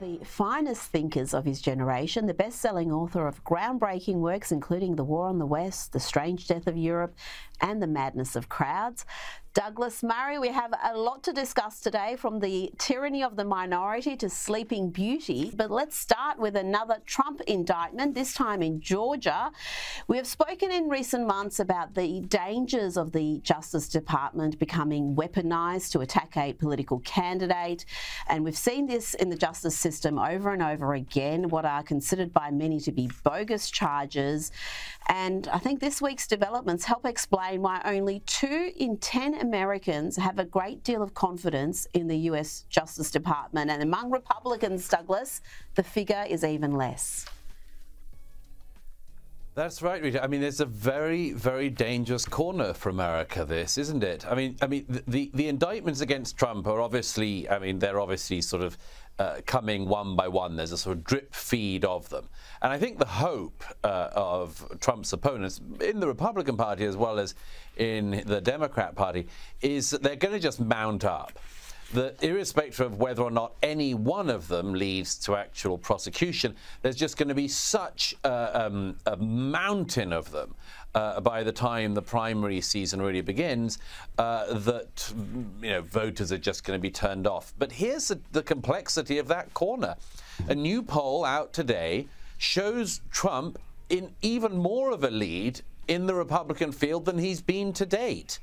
the finest thinkers of his generation, the best selling author of groundbreaking works including The War on the West, The Strange Death of Europe, and The Madness of Crowds. Douglas Murray, we have a lot to discuss today from the tyranny of the minority to sleeping beauty. But let's start with another Trump indictment, this time in Georgia. We have spoken in recent months about the dangers of the Justice Department becoming weaponized to attack a political candidate. And we've seen this in the justice system over and over again, what are considered by many to be bogus charges. And I think this week's developments help explain why only two in 10 Americans have a great deal of confidence in the US Justice Department. And among Republicans, Douglas, the figure is even less. That's right, Rita. I mean, it's a very, very dangerous corner for America. This, isn't it? I mean, I mean, the the indictments against Trump are obviously, I mean, they're obviously sort of uh, coming one by one. There's a sort of drip feed of them, and I think the hope uh, of Trump's opponents in the Republican Party as well as in the Democrat Party is that they're going to just mount up that irrespective of whether or not any one of them leads to actual prosecution, there's just going to be such a, um, a mountain of them uh, by the time the primary season really begins uh, that you know voters are just going to be turned off. But here's the, the complexity of that corner. A new poll out today shows Trump in even more of a lead in the Republican field than he's been to date.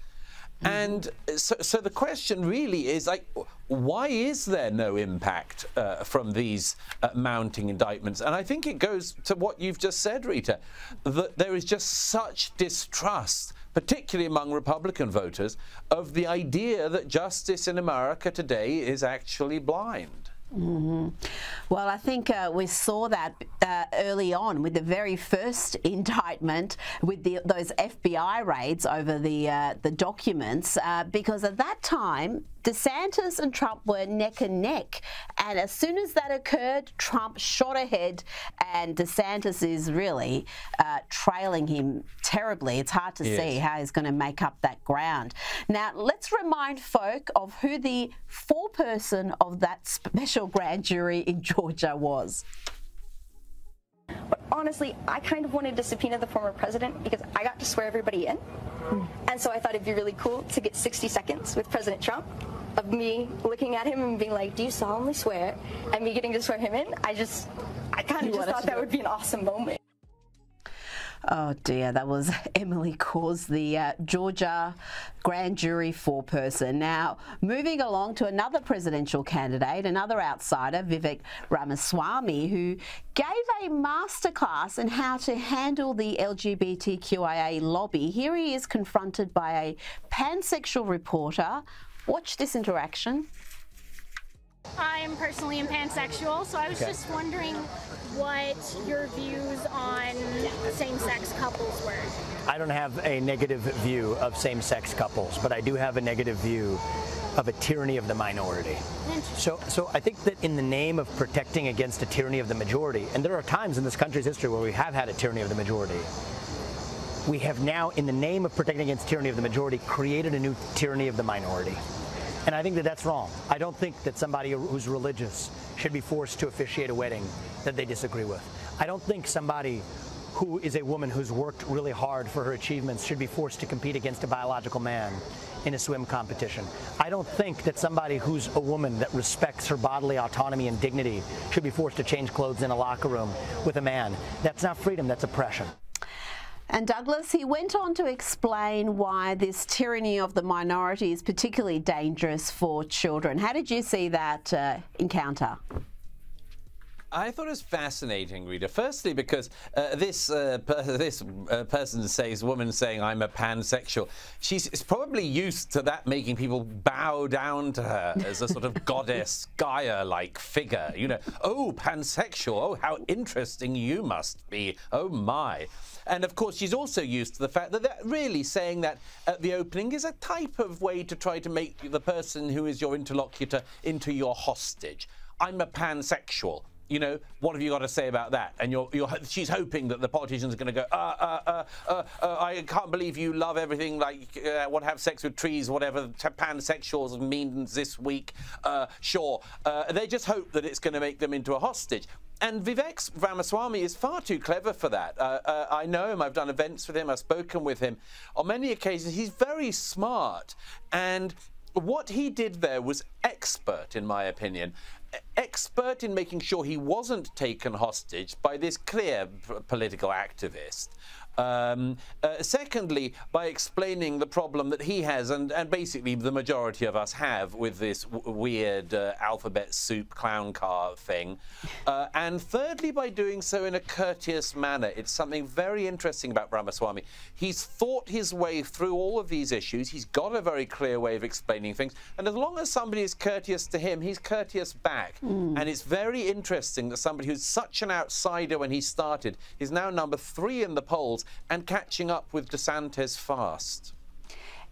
And so, so the question really is like, why is there no impact uh, from these uh, mounting indictments? And I think it goes to what you've just said, Rita, that there is just such distrust, particularly among Republican voters, of the idea that justice in America today is actually blind. Mm -hmm. Well, I think uh, we saw that uh, early on with the very first indictment with the, those FBI raids over the uh, the documents, uh, because at that time DeSantis and Trump were neck and neck. And as soon as that occurred, Trump shot ahead, and DeSantis is really uh, trailing him terribly. It's hard to yes. see how he's going to make up that ground. Now, let's remind folk of who the foreperson of that special grand jury in Georgia was. But honestly, I kind of wanted to subpoena the former president because I got to swear everybody in. And so I thought it'd be really cool to get 60 seconds with President Trump of me looking at him and being like, do you solemnly swear? And me getting to swear him in. I just, I kind of just thought that would be an awesome moment. Oh dear, that was Emily Kohrs, the uh, Georgia grand jury foreperson. Now, moving along to another presidential candidate, another outsider, Vivek Ramaswamy, who gave a masterclass in how to handle the LGBTQIA lobby. Here he is confronted by a pansexual reporter. Watch this interaction. I'm personally am pansexual, so I was okay. just wondering what your views on same-sex couples were. I don't have a negative view of same-sex couples, but I do have a negative view of a tyranny of the minority. So, so I think that in the name of protecting against a tyranny of the majority, and there are times in this country's history where we have had a tyranny of the majority, we have now, in the name of protecting against tyranny of the majority, created a new tyranny of the minority. And I think that that's wrong. I don't think that somebody who's religious should be forced to officiate a wedding that they disagree with. I don't think somebody who is a woman who's worked really hard for her achievements should be forced to compete against a biological man in a swim competition. I don't think that somebody who's a woman that respects her bodily autonomy and dignity should be forced to change clothes in a locker room with a man. That's not freedom, that's oppression. And Douglas, he went on to explain why this tyranny of the minority is particularly dangerous for children. How did you see that uh, encounter? I thought it was fascinating, Rita. Firstly, because uh, this uh, per this uh, person says, woman saying, "I'm a pansexual." She's probably used to that making people bow down to her as a sort of goddess Gaia-like figure. You know, oh, pansexual. Oh, how interesting you must be. Oh my. And of course, she's also used to the fact that really saying that at the opening is a type of way to try to make the person who is your interlocutor into your hostage. I'm a pansexual. You know, what have you got to say about that? And you're, you're, she's hoping that the politicians are going to go, uh, uh, uh, uh, uh, I can't believe you love everything, like uh, want to have sex with trees, whatever, pansexuals means this week. Uh, sure. They just hope that it's going to make them into a hostage. And Vivek Ramaswamy is far too clever for that. I know him, I've done events with him, I've spoken with him. On many occasions, he's very smart. And what he did there was expert, in my opinion expert in making sure he wasn't taken hostage by this clear political activist. Um, uh, secondly, by explaining the problem that he has, and, and basically the majority of us have with this weird uh, alphabet soup clown car thing. Uh, and thirdly, by doing so in a courteous manner. It's something very interesting about Ramaswamy. He's thought his way through all of these issues. He's got a very clear way of explaining things. And as long as somebody is courteous to him, he's courteous back. Mm. And it's very interesting that somebody who's such an outsider when he started is now number three in the polls and catching up with DeSantis fast.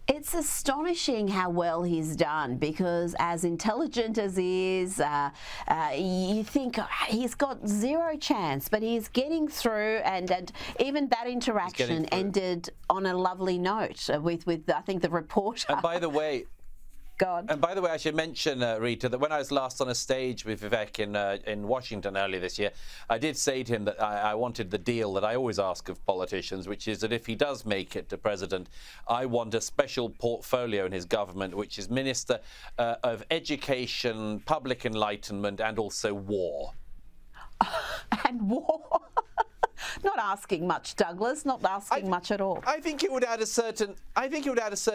It's astonishing how well he's done because, as intelligent as he is, uh, uh, you think he's got zero chance, but he's getting through, and, and even that interaction ended on a lovely note with, with I think, the reporter. And by the way, God. And by the way, I should mention, uh, Rita, that when I was last on a stage with Vivek in uh, in Washington earlier this year, I did say to him that I, I, wanted the deal that I always ask of politicians, which is that if he does make it to president, I want a special portfolio in his government, which is Minister uh, of Education, Public Enlightenment, and also War. and war. not asking much, Douglas. Not asking much at all. I think it would add a certain. I think it would add a certain.